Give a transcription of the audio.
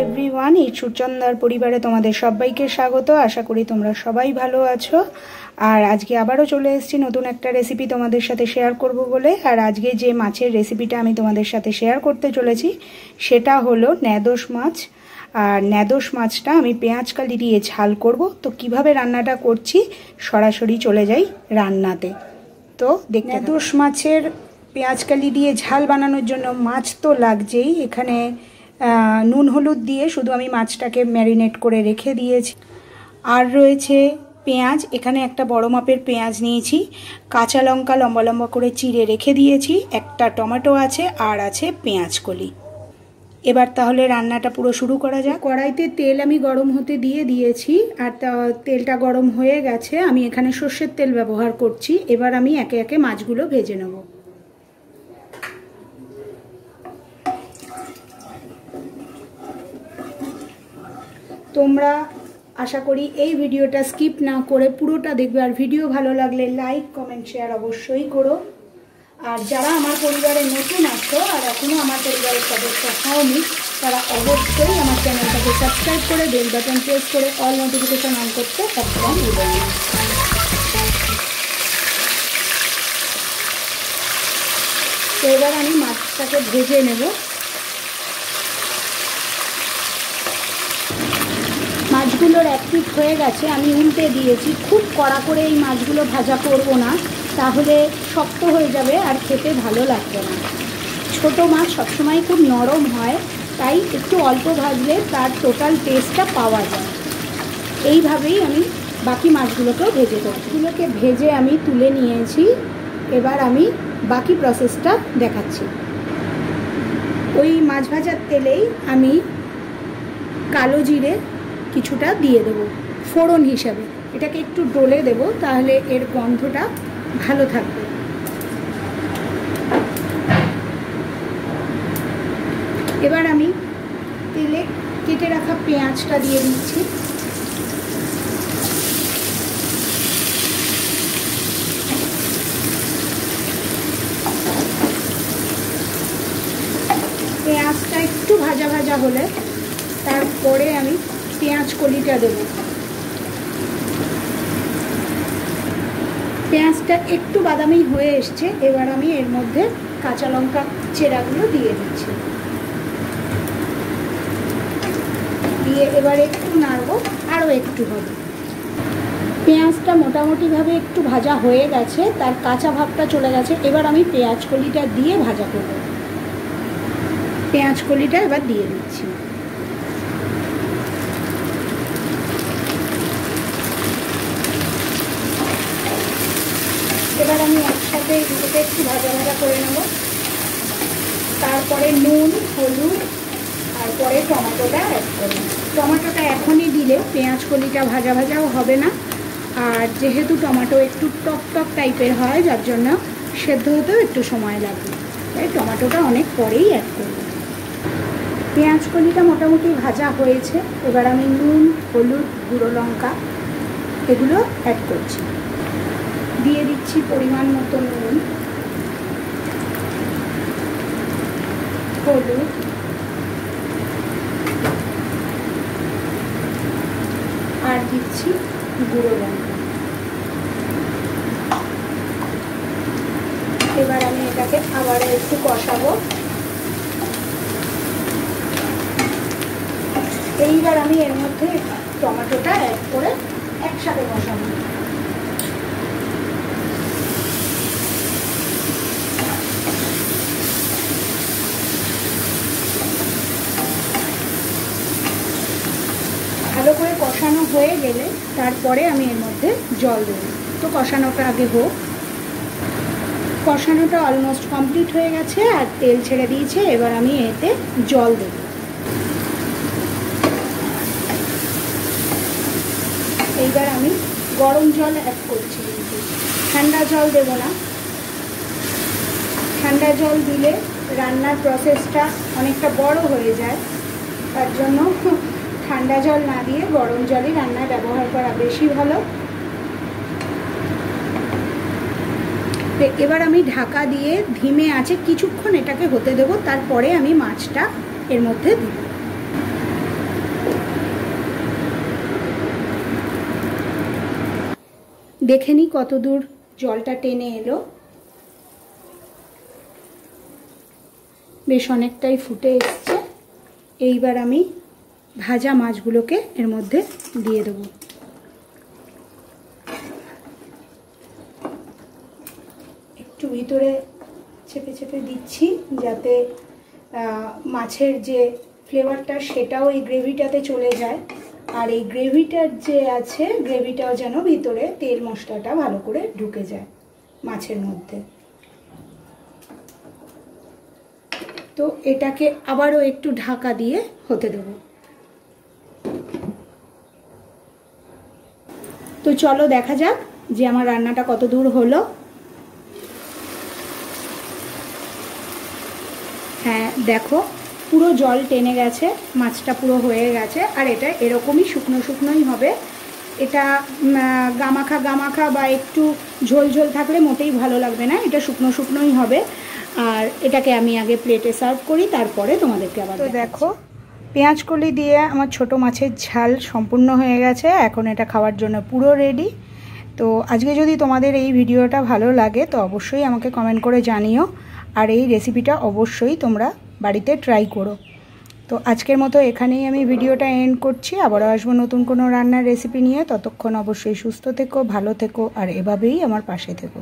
Everyone সুচন্দার পরিবারে তোমাদের সবাইকে স্বাগত। আশা করি তোমরা সবাই ভালো আছো। আর আজকে আবারও চলে এসেছি নতুন একটা রেসিপি তোমাদের সাথে শেয়ার করব বলে। আর আজকে যে মাছের রেসিপিটা আমি তোমাদের সাথে শেয়ার করতে চলেছি, সেটা হলো ন্যাদোষ মাছ। আর ন্যাদোষ মাছটা আমি পেঁয়াজ কালি দিয়ে ঝাল করব। তো কীভাবে রান্নাটা করছি, সরাসরি চলে যাই রান্নাতে। তো দেখতে দোষ মাছের পেঁয়াজকালি দিয়ে ঝাল বানানোর জন্য মাছ তো লাগছেই। এখানে নুন হলুদ দিয়ে শুধু আমি মাছটাকে ম্যারিনেট করে রেখে দিয়েছি। আর রয়েছে পেঁয়াজ। এখানে একটা বড় মাপের পেঁয়াজ নিয়েছি। কাঁচা লঙ্কা লম্বা লম্বা করে চিড়ে রেখে দিয়েছি। একটা টমেটো আছে আর আছে পেঁয়াজ কলি। এবার তাহলে রান্নাটা পুরো শুরু করা যাক। কড়াইতে তেল আমি গরম হতে দিয়ে দিয়েছি, আর তেলটা গরম হয়ে গেছে, আমি এখানে সর্ষের তেল ব্যবহার করছি, এবার আমি একে একে মাছগুলো ভেজে নেব। তোমরা আশা করি এই ভিডিওটা স্কিপ না করে পুরোটা দেখবে, আর ভিডিও ভালো লাগলে লাইক, কমেন্ট, শেয়ার অবশ্যই করো। আর যারা আমার পরিবারে নতুন আছো আর এখনও আমার পরিবারের সদস্য হওনি, তারা অবশ্যই আমার চ্যানেলটাকে সাবস্ক্রাইব করে বেল বাটন প্রেস করে অল নোটিফিকেশান অন করতে একদম ভুলে তো এবার আমি মাছটাকে ভেজে নেব। মাছগুলোর পিট হয়ে গেছে, আমি উল্টে দিয়েছি। খুব কড়া করে এই মাছগুলো ভাজা করব না। তাহলে শক্ত হয়ে যাবে আর খেতে ভালো লাগবে না। ছোট মাছ সবসময় খুব নরম হয়, তাই একটু অল্প ভাজলে তার টোটাল টেস্টটা পাওয়া যায়। এইভাবেই আমি বাকি মাছগুলোকেও ভেজে মাছগুলোকে ভেজে আমি তুলে নিয়েছি, এবার আমি বাকি প্রসেসটা দেখাচ্ছি। ওই মাছ ভাজার তেলেই আমি কালো জিরে কিছুটা দিয়ে দেব, ফোড়ন হিসাবে। এটাকে একটু ডলে দেব, তাহলে এর গন্ধটা ভালো থাকবে। এবার আমি তেলে কেটে রাখা পেঁয়াজটা দিয়ে দিচ্ছি। পেঁয়াজটা একটু ভাজা ভাজা হলে তারপরে আমি পেঁয়াজ কলিটা দেব। পেঁয়াজটা একটু বাদামি হয়ে এসছে, এবার আমি এর মধ্যে কাঁচা লঙ্কা চেরাগুলো দিয়ে দিচ্ছি। দিয়ে এবার একটু নাড়বো, আরও একটু হবে। পেঁয়াজটা মোটামুটিভাবে একটু ভাজা হয়ে গেছে, তার কাঁচা ভাবটা চলে গেছে, এবার আমি পেঁয়াজ কলিটা দিয়ে ভাজা করব। পেঁয়াজ কলিটা এবার দিয়ে দিচ্ছি এবার আমি এগুলোকে একটু ভাজা ভাজা করে নেব। তারপরে নুন, হলুদ, তারপরে টমেটোটা অ্যাড করব। টমেটোটা এখনই দিলে পেঁয়াজ কলিটা ভাজা ভাজাও হবে না। আর যেহেতু টমেটো একটু টক টক টাইপের হয়, যার জন্য সেদ্ধ হতেও একটু সময় লাগবে। তাই টমেটোটা অনেক পরেই অ্যাড করব। পেঁয়াজ কলিটা মোটামুটি ভাজা হয়েছে। এবার আমি নুন, হলুদ, গুঁড়ো লঙ্কা এগুলো অ্যাড করছি। দিয়ে দিচ্ছি পরিমাণ মতো নুন, হলুদ, আর দিচ্ছি গুঁড়ো লঙ্কা। এবার আমি এটাকে আবারও একটু কষাবো। এইবার আমি এর মধ্যে টমেটোটা অ্যাড করে একসাথে কষাবো ভালো করে কষানো হয়ে গেলে তারপরে আমি এর মধ্যে জল দেবো। তো কষানোটা আগে হোক। কষানোটা অলমোস্ট কমপ্লিট হয়ে গেছে আর তেল ছেড়ে দিয়েছে। এবার আমি এতে জল দেব। এইবার আমি গরম জল অ্যাড করছি। ঠান্ডা জল দেব না। ঠান্ডা জল দিলে রান্নার প্রসেসটা অনেকটা বড় হয়ে যায়। তার জন্য ঠান্ডা জল না দিয়ে গরম জলই রান্নায় ব্যবহার করা বেশি ভালো। এবার আমি ঢাকা দিয়ে ধিমে আছে কিছুক্ষণ এটাকে হতে দেবো, তারপরে আমি মাছটা এর মধ্যে দিব। দেখে নিই কত দূর জলটা টেনে এলো। বেশ অনেকটাই ফুটে এসছে। এইবার আমি ভাজা মাছগুলোকে এর মধ্যে দিয়ে দেবো। একটু ভিতরে চেপে চেপে দিচ্ছি যাতে মাছের যে ফ্লেভারটা সেটাও এই গ্রেভিটাতে চলে যায়। আর এই গ্রেভিটার যে আছে, গ্রেভিটাও যেন ভিতরে তেল মশলাটা ভালো করে ঢুকে যায় মাছের মধ্যে। তো এটাকে আবারও একটু ঢাকা দিয়ে হতে দেব। তো চলো দেখা যাক যে আমার রান্নাটা কত দূর হলো। হ্যাঁ দেখো পুরো জল টেনে গেছে মাছটা পুরো হয়ে গেছে আর এটা এরকমই শুকনো শুকনোই হবে। এটা গামাখা গামাখা বা একটু ঝোল ঝোল থাকলে মোটেই ভালো লাগবে না এটা শুকনো শুকনোই হবে। আর এটাকে আমি আগে প্লেটে সার্ভ করি তারপরে তোমাদেরকে আবার তো দেখো পেঁয়াজ কলি দিয়ে আমার ছোট মাছের ঝাল সম্পূর্ণ হয়ে গেছে। এখন এটা খাওয়ার জন্য পুরো রেডি তো আজকে যদি তোমাদের এই ভিডিওটা ভালো লাগে, তো অবশ্যই আমাকে কমেন্ট করে জানিও। আর এই রেসিপিটা অবশ্যই তোমরা বাড়িতে ট্রাই করো। তো আজকের মতো এখানেই আমি ভিডিওটা এন্ড করছি। আবারও আসব নতুন কোনো রান্নার রেসিপি নিয়ে। ততক্ষণ অবশ্যই সুস্থ থেকো, ভালো থেকো, আর এভাবেই আমার পাশে থেকো।